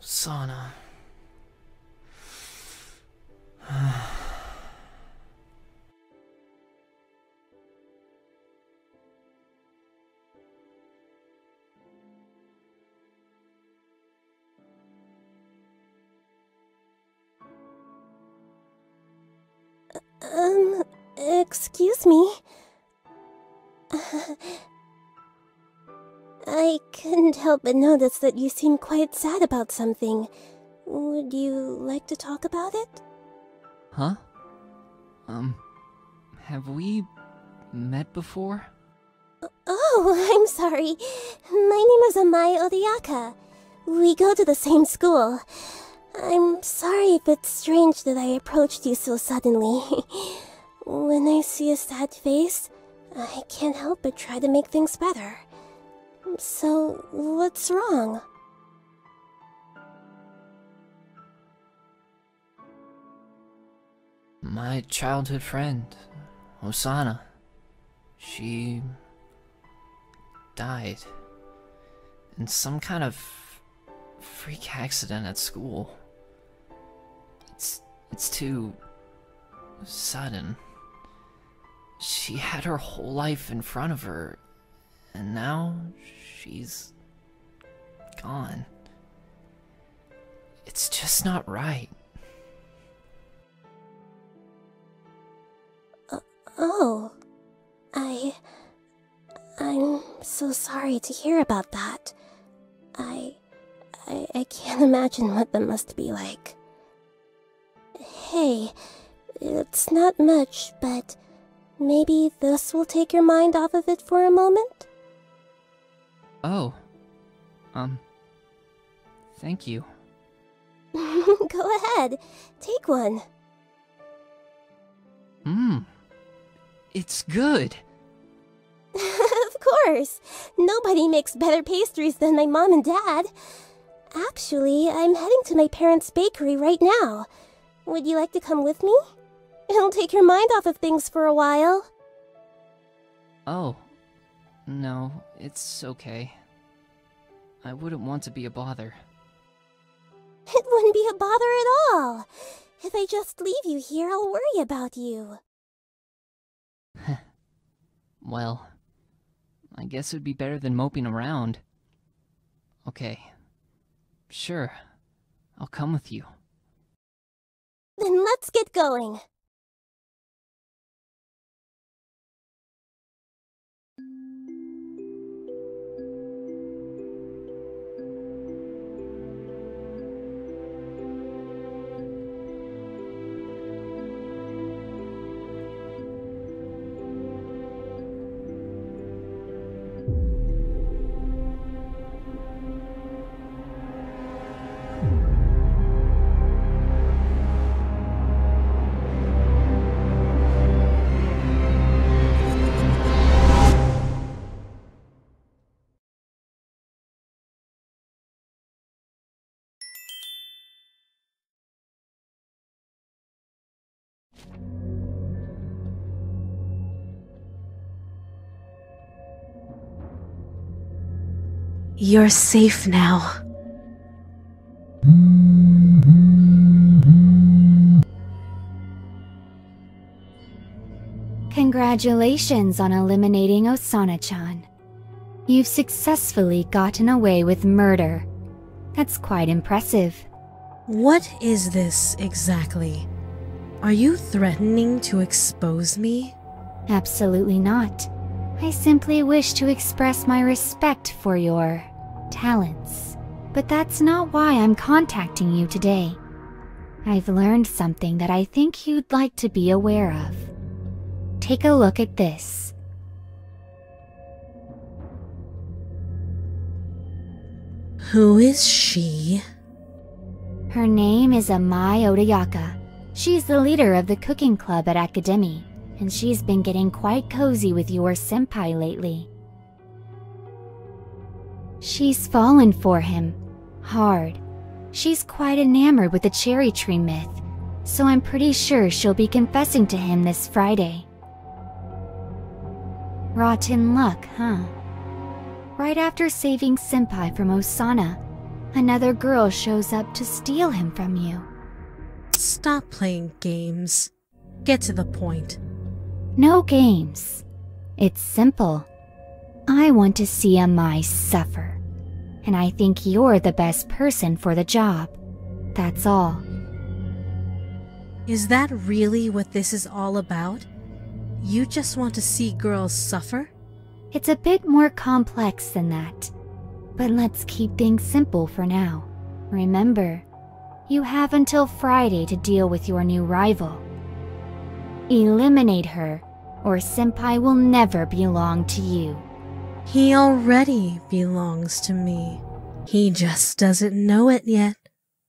Sauna. Um, excuse me. I couldn't help but notice that you seem quite sad about something. Would you like to talk about it? Huh? Um, have we met before? Oh, I'm sorry. My name is Amai Odayaka. We go to the same school. I'm sorry if it's strange that I approached you so suddenly. when I see a sad face, I can't help but try to make things better. So, what's wrong? My childhood friend, Osana. She died in some kind of freak accident at school. It's it's too sudden. She had her whole life in front of her, and now she's gone. It's just not right. Oh, I. I'm so sorry to hear about that. I. I, I can't imagine what that must be like. Hey, it's not much, but maybe this will take your mind off of it for a moment? Oh. Um. Thank you. Go ahead, take one. Mmm. It's good. of course. Nobody makes better pastries than my mom and dad. Actually, I'm heading to my parents' bakery right now. Would you like to come with me? It'll take your mind off of things for a while. Oh. No, it's okay. I wouldn't want to be a bother. It wouldn't be a bother at all. If I just leave you here, I'll worry about you. well, I guess it'd be better than moping around. Okay. Sure. I'll come with you. Then let's get going. You're safe now. Congratulations on eliminating Osana-chan. You've successfully gotten away with murder. That's quite impressive. What is this exactly? Are you threatening to expose me? Absolutely not. I simply wish to express my respect for your talents. But that's not why I'm contacting you today. I've learned something that I think you'd like to be aware of. Take a look at this. Who is she? Her name is Amai Odayaka. She's the leader of the cooking club at Academy, and she's been getting quite cozy with your senpai lately. She's fallen for him. Hard. She's quite enamored with the cherry tree myth, so I'm pretty sure she'll be confessing to him this Friday. Rotten luck, huh? Right after saving Senpai from Osana, another girl shows up to steal him from you. Stop playing games. Get to the point. No games. It's simple. I want to see Amai suffer. And I think you're the best person for the job. That's all. Is that really what this is all about? You just want to see girls suffer? It's a bit more complex than that. But let's keep things simple for now. Remember, you have until Friday to deal with your new rival. Eliminate her, or Senpai will never belong to you. He already belongs to me. He just doesn't know it yet.